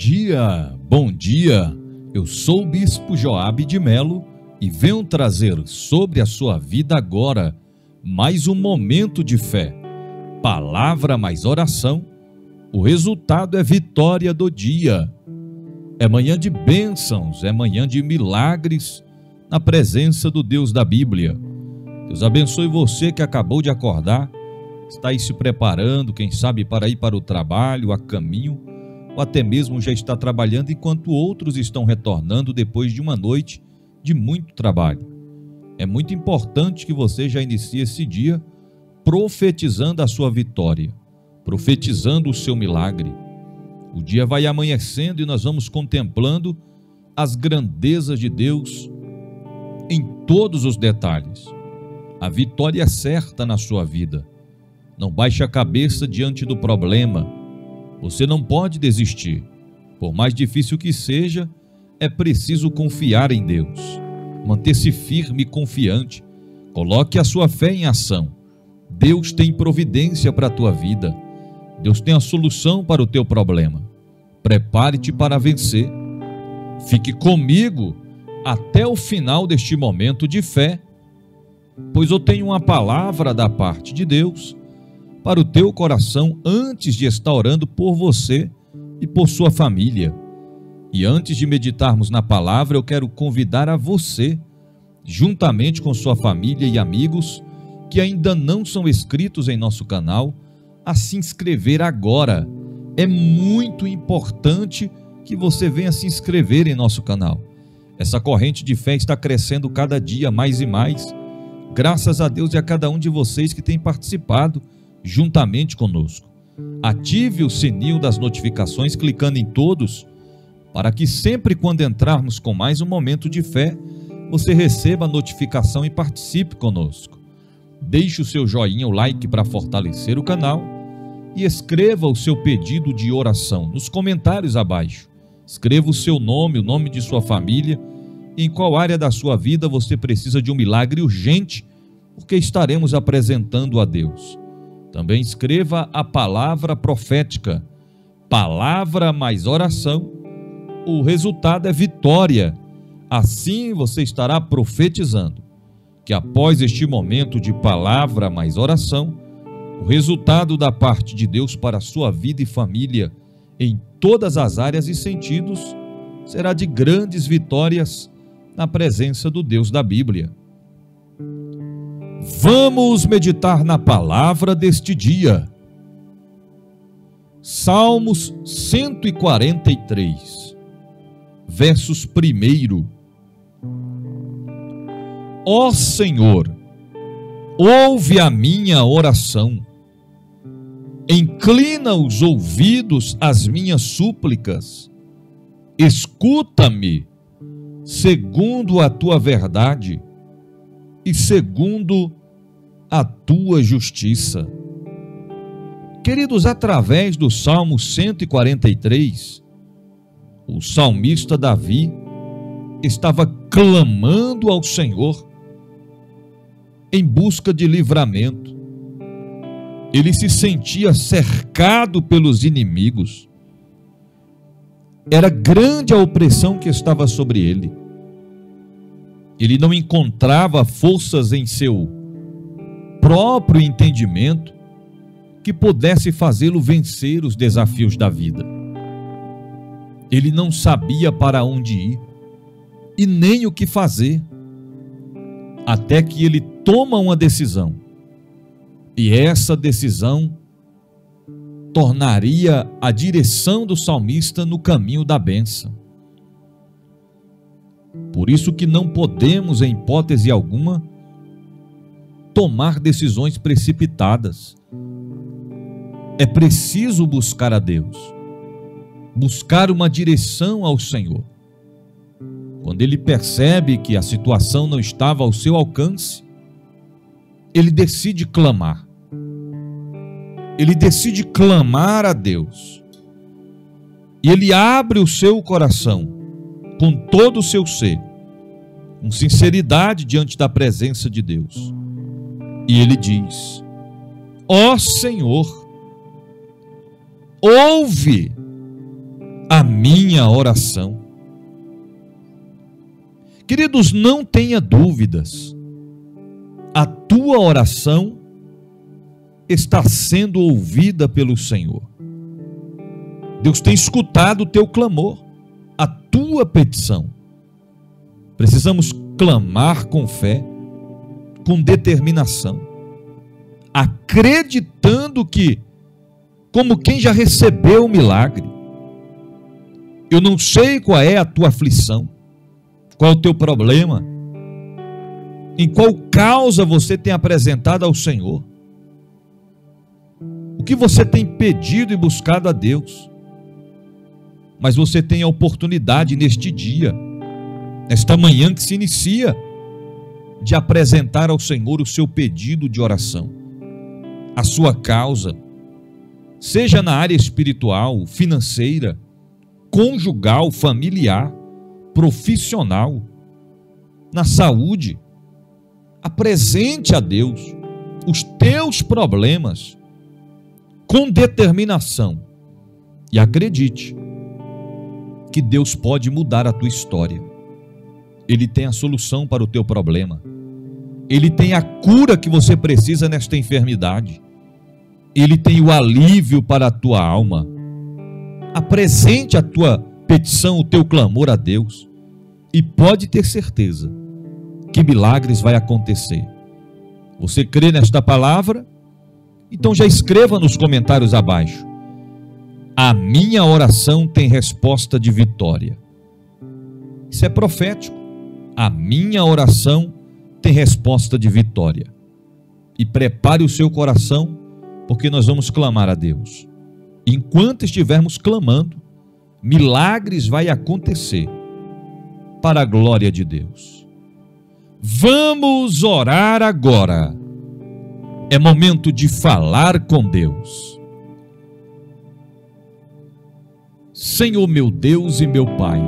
dia, bom dia. Eu sou o bispo Joabe de Melo e venho trazer sobre a sua vida agora mais um momento de fé. Palavra mais oração. O resultado é vitória do dia. É manhã de bênçãos, é manhã de milagres na presença do Deus da Bíblia. Deus abençoe você que acabou de acordar, está aí se preparando, quem sabe para ir para o trabalho, a caminho ou até mesmo já está trabalhando enquanto outros estão retornando depois de uma noite de muito trabalho. É muito importante que você já inicie esse dia profetizando a sua vitória, profetizando o seu milagre. O dia vai amanhecendo e nós vamos contemplando as grandezas de Deus em todos os detalhes. A vitória é certa na sua vida. Não baixe a cabeça diante do problema você não pode desistir. Por mais difícil que seja, é preciso confiar em Deus. Manter-se firme e confiante. Coloque a sua fé em ação. Deus tem providência para a tua vida. Deus tem a solução para o teu problema. Prepare-te para vencer. Fique comigo até o final deste momento de fé, pois eu tenho uma palavra da parte de Deus para o teu coração antes de estar orando por você e por sua família. E antes de meditarmos na palavra, eu quero convidar a você, juntamente com sua família e amigos que ainda não são inscritos em nosso canal, a se inscrever agora. É muito importante que você venha se inscrever em nosso canal. Essa corrente de fé está crescendo cada dia mais e mais. Graças a Deus e a cada um de vocês que tem participado juntamente conosco. Ative o sininho das notificações clicando em todos, para que sempre quando entrarmos com mais um momento de fé, você receba a notificação e participe conosco. Deixe o seu joinha, o like para fortalecer o canal e escreva o seu pedido de oração nos comentários abaixo. Escreva o seu nome, o nome de sua família, em qual área da sua vida você precisa de um milagre urgente, porque estaremos apresentando a Deus. Também escreva a palavra profética. Palavra mais oração. O resultado é vitória. Assim você estará profetizando que após este momento de palavra mais oração, o resultado da parte de Deus para a sua vida e família em todas as áreas e sentidos será de grandes vitórias na presença do Deus da Bíblia. Vamos meditar na palavra deste dia. Salmos 143, versos 1. Ó Senhor, ouve a minha oração, inclina os ouvidos às minhas súplicas, escuta-me, segundo a tua verdade e segundo a tua justiça. Queridos, através do Salmo 143, o salmista Davi estava clamando ao Senhor em busca de livramento. Ele se sentia cercado pelos inimigos. Era grande a opressão que estava sobre ele. Ele não encontrava forças em seu próprio entendimento que pudesse fazê-lo vencer os desafios da vida. Ele não sabia para onde ir e nem o que fazer, até que ele toma uma decisão. E essa decisão tornaria a direção do salmista no caminho da bênção. Por isso que não podemos, em hipótese alguma, tomar decisões precipitadas. É preciso buscar a Deus, buscar uma direção ao Senhor. Quando ele percebe que a situação não estava ao seu alcance, ele decide clamar. Ele decide clamar a Deus. E ele abre o seu coração com todo o seu ser, com sinceridade diante da presença de Deus. E ele diz: Ó oh Senhor, ouve a minha oração. Queridos, não tenha dúvidas, a tua oração está sendo ouvida pelo Senhor. Deus tem escutado o teu clamor, tua petição. Precisamos clamar com fé, com determinação, acreditando que, como quem já recebeu o milagre, eu não sei qual é a tua aflição, qual é o teu problema, em qual causa você tem apresentado ao Senhor, o que você tem pedido e buscado a Deus. Mas você tem a oportunidade neste dia, nesta manhã que se inicia, de apresentar ao Senhor o seu pedido de oração, a sua causa, seja na área espiritual, financeira, conjugal, familiar, profissional, na saúde. Apresente a Deus os teus problemas com determinação e acredite que Deus pode mudar a tua história. Ele tem a solução para o teu problema. Ele tem a cura que você precisa nesta enfermidade. Ele tem o alívio para a tua alma apresente a tua petição, o teu clamor a Deus, e pode ter certeza que milagres vai acontecer. Você crê nesta palavra? Então já escreva nos comentários abaixo. A minha oração tem resposta de vitória. Isso é profético. A minha oração tem resposta de vitória. E prepare o seu coração, porque nós vamos clamar a Deus enquanto estivermos clamando, milagres vai acontecer para a glória de Deus. Vamos orar agora. É momento de falar com Deus. Senhor meu Deus e meu Pai,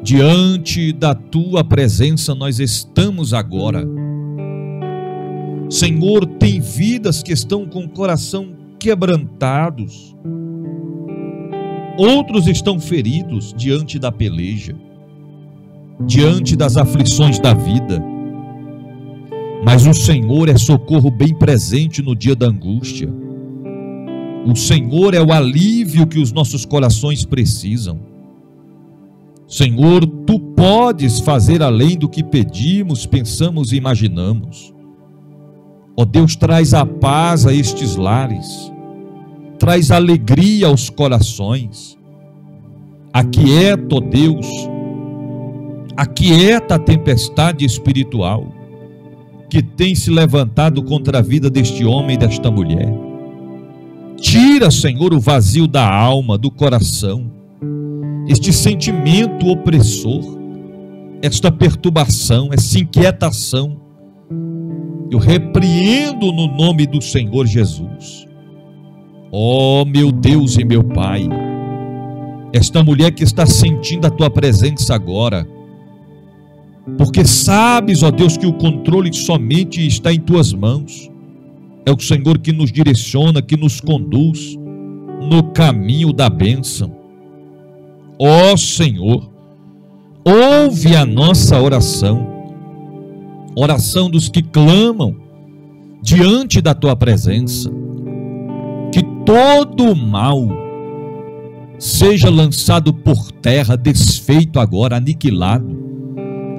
diante da tua presença nós estamos agora. Senhor, tem vidas que estão com o coração quebrantados, outros estão feridos diante da peleja, diante das aflições da vida. Mas o Senhor é socorro bem presente no dia da angústia. O Senhor é o alívio que os nossos corações precisam. Senhor, tu podes fazer além do que pedimos, pensamos e imaginamos. Ó Deus, traz a paz a estes lares traz alegria aos corações. Aquieta, ó Deus, aquieta a tempestade espiritual que tem se levantado contra a vida deste homem e desta mulher. Tira, Senhor, o vazio da alma, do coração, este sentimento opressor, esta perturbação, essa inquietação. Eu repreendo no nome do Senhor Jesus Ó oh, meu Deus e meu Pai, esta mulher que está sentindo a tua presença agora, porque sabes, ó Deus, que o controle somente está em tuas mãos. É o Senhor que nos direciona, que nos conduz no caminho da bênção. Ó Senhor, ouve a nossa oração, oração dos que clamam diante da tua presença todo mal seja lançado por terra, desfeito agora, aniquilado,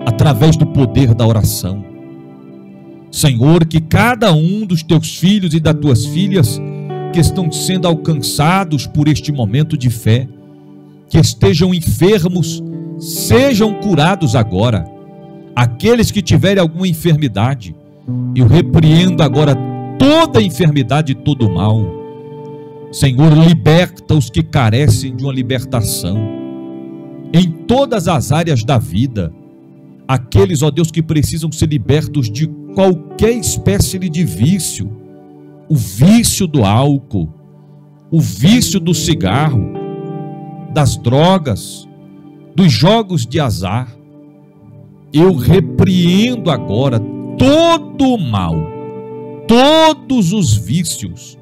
através do poder da oração. Senhor, que cada um dos teus filhos e das tuas filhas que estão sendo alcançados por este momento de fé, que estejam enfermos, sejam curados agora. Aqueles que tiverem alguma enfermidade, eu repreendo agora toda enfermidade e todo mal Senhor, liberta os que carecem de uma libertação em todas as áreas da vida. Aqueles, ó Deus, que precisam ser libertos de qualquer espécie de vício, o vício do álcool, o vício do cigarro, das drogas, dos jogos de azar. Eu repreendo agora todo o mal, todos os vícios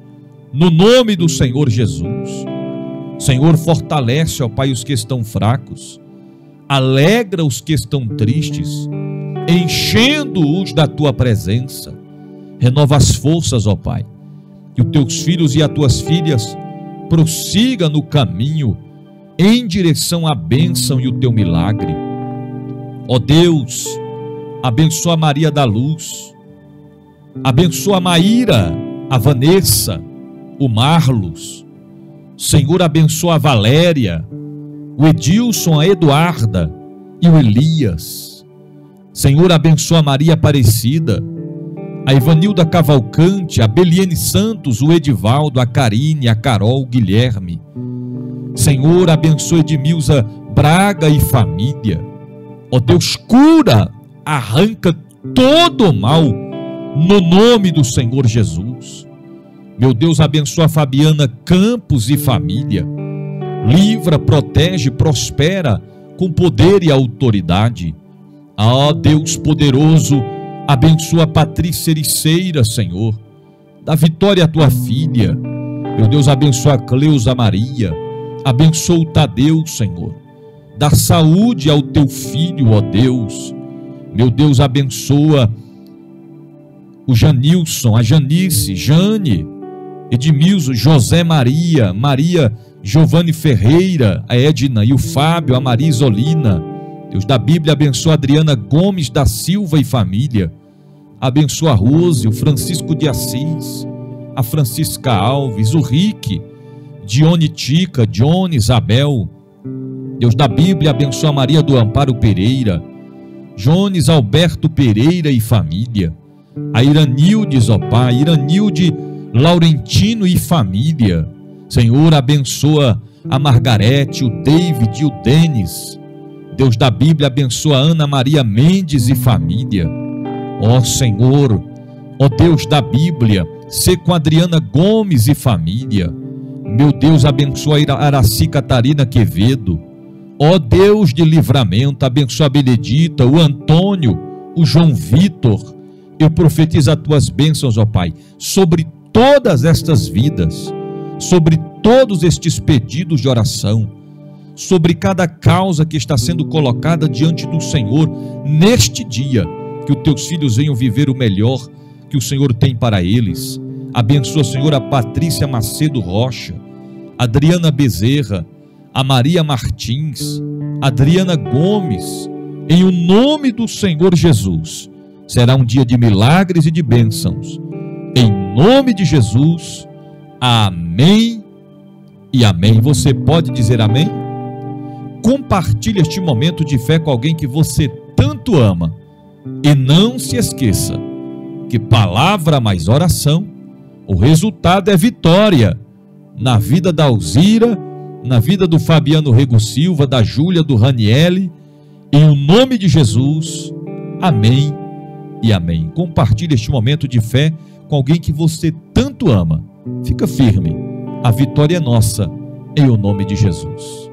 no nome do Senhor Jesus. Senhor, fortalece, ó Pai, os que estão fracos, alegra os que estão tristes, enchendo-os da tua presença. Renova as forças, ó Pai, que os teus filhos e as tuas filhas prossiga no caminho em direção à bênção e o teu milagre. Ó Deus, abençoa Maria da Luz, abençoa a Maíra, a Vanessa, o Marlos, Senhor, abençoa a Valéria, o Edilson, a Eduarda e o Elias. Senhor, abençoa Maria Aparecida, a Ivanilda Cavalcante, a Beliene Santos, o Edivaldo, a Karine, a Carol, o Guilherme. Senhor, abençoa Edmilza Braga e família. Ó oh Deus, cura, arranca todo o mal no nome do Senhor Jesus. Meu Deus, abençoa Fabiana Campos e família. Livra, protege, prospera com poder e autoridade. Ah, Deus poderoso, abençoa Patrícia Ericeira, Senhor. Dá vitória à tua filha. Meu Deus, abençoa a Cleusa Maria. Abençoa o Tadeu, Senhor. Dá saúde ao teu filho, ó Deus. Meu Deus, abençoa o Janilson, a Janice, Jane. Edmilson, José Maria, Maria Giovanni Ferreira, a Edna e o Fábio, a Maria Isolina. Deus da Bíblia abençoa Adriana Gomes da Silva e família. Abençoa Rose, o Francisco de Assis, a Francisca Alves, o Rick, Dione Tica, Johnny, Isabel. Deus da Bíblia abençoa Maria do Amparo Pereira, Jones Alberto Pereira e família. A Iranildes, ó Pai, Iranilde Laurentino e família. Senhor, abençoa a Margarete, o David e o Denis. Deus da Bíblia abençoa Ana Maria Mendes e família. Ó Senhor, ó Deus da Bíblia, se com Adriana Gomes e família. Meu Deus, abençoa Araci Catarina Quevedo. Ó Deus de livramento, abençoa a Benedita, o Antônio, o João Vitor. Eu profetizo as tuas bênçãos, ó Pai, sobre todas estas vidas, sobre todos estes pedidos de oração, sobre cada causa que está sendo colocada diante do Senhor neste dia, que os teus filhos venham viver o melhor que o Senhor tem para eles. Abençoa, Senhor, a Patrícia Macedo Rocha, Adriana Bezerra, a Maria Martins, Adriana Gomes, em o nome do Senhor Jesus. Será um dia de milagres e de bênçãos em nome de Jesus, amém e amém. Você pode dizer amém? Compartilhe este momento de fé com alguém que você tanto ama. E não se esqueça que palavra mais oração, o resultado é vitória na vida da Alzira, na vida do Fabiano Rego Silva, da Júlia, do Raniele, em o nome de Jesus. Amém e amém. Compartilhe este momento de fé com alguém que você tanto ama. Fica firme. A vitória é nossa, em o nome de Jesus.